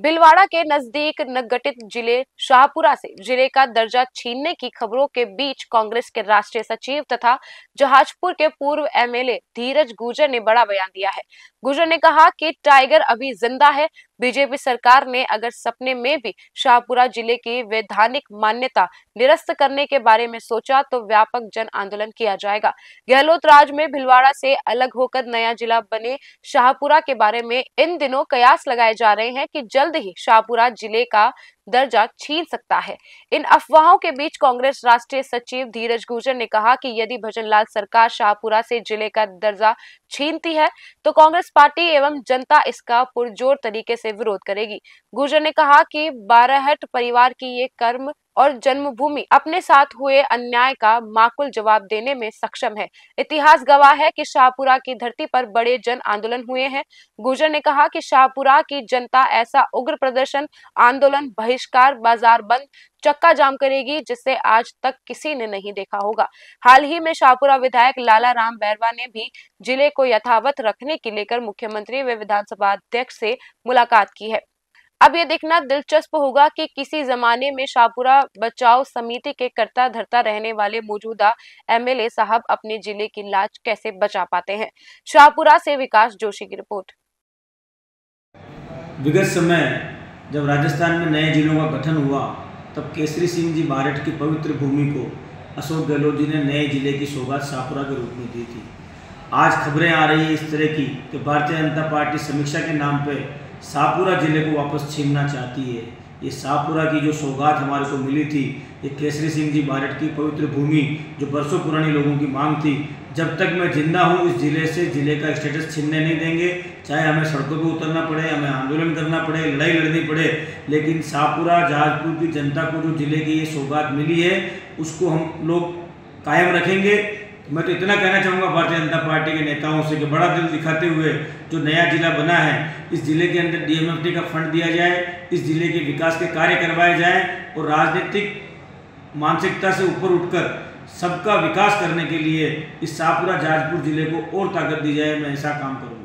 भिलवाड़ा के नज़दीक नगठित ज़िले शाहपुरा से ज़िले का दर्जा छीनने की खबरों के बीच कांग्रेस के राष्ट्रीय सचिव तथा जहाजपुर के पूर्व एमएलए धीरज गुजर ने बड़ा बयान दिया है। गुजर ने कहा कि टाइगर अभी ज़िंदा है। बीजेपी सरकार ने अगर सपने में भी शाहपुरा ज़िले की वैधानिक मान्यता निरस्त करने के बारे में सोचा तो व्यापक जन आंदोलन किया जाएगा। गहलोत राज में भिलवाड़ा से अलग होकर नया जिला बने शाहपुरा के बारे में इन दिनों कयास लगाए जा रहे हैं कि जल्द ही शाहपुरा ज़िले का दर्जा छीन सकता है। इन अफवाहों के बीच कांग्रेस राष्ट्रीय सचिव धीरज गुर्जर ने कहा कि यदि भजनलाल सरकार शाहपुरा से ज़िले का दर्जा छीनती है तो कांग्रेस पार्टी एवं जनता इसका पुरजोर तरीके से विरोध करेगी। गुर्जर ने कहा कि बारहट परिवार की ये कर्म और जन्मभूमि अपने साथ हुए अन्याय का माकुल जवाब देने में सक्षम है। इतिहास गवाह है कि शाहपुरा की धरती पर बड़े जन आंदोलन हुए हैं। गुजर ने कहा कि शाहपुरा की जनता ऐसा उग्र प्रदर्शन, आंदोलन, बहिष्कार बाज़ार बंद चक्का जाम करेगी जिसे आज तक किसी ने नहीं देखा होगा। हाल ही में शाहपुरा विधायक लाला राम बैरवा ने भी ज़िले को यथावत रखने के लेकर मुख्यमंत्री व विधानसभा अध्यक्ष से मुलाकात की है। अब ये देखना दिलचस्प होगा कि किसी जमाने में शाहपुरा बचाओ समिति के करता धरता रहने वाले मौजूदा एमएलए साहब अपने ज़िले की लाज कैसे बचा पाते हैं? शाहपुरा से विकास जोशी की रिपोर्ट। विगत समय जब राजस्थान में नए जिलों का गठन हुआ, तब केसरी सिंह जी बारठ की पवित्र भूमि को अशोक गहलोत जी ने नए ज़िले की सौगात शाहपुरा के रूप में दी थी। आज खबरें आ रही है इस तरह की कि भारतीय जनता पार्टी समीक्षा के नाम पे शाहपुरा ज़िले को वापस छीनना चाहती है। ये शाहपुरा की जो सौगात हमारे को मिली थी, ये केसरी सिंह जी बारठ की पवित्र भूमि, जो बरसों पुरानी लोगों की मांग थी, जब तक मैं ज़िंदा हूँ, इस ज़िले से ज़िले का स्टेटस छीनने नहीं देंगे। चाहे हमें सड़कों पर उतरना पड़े, हमें आंदोलन करना पड़े, लड़ाई लड़नी पड़े, लेकिन शाहपुरा जहाजपुर की जनता को जो ज़िले की ये सौगात मिली है, उसको हम लोग कायम रखेंगे। मैं तो इतना कहना चाहूँगा भारतीय जनता पार्टी के नेताओं से कि बड़ा दिल दिखाते हुए जो नया जिला बना है, इस ज़िले के अंदर डीएमएफटी का फंड दिया जाए, इस ज़िले के विकास के कार्य करवाए जाए और राजनीतिक मानसिकता से ऊपर उठकर सबका विकास करने के लिए इस शाहपुरा जाजपुर ज़िले को और ताकत दी जाए, मैं ऐसा काम करूँ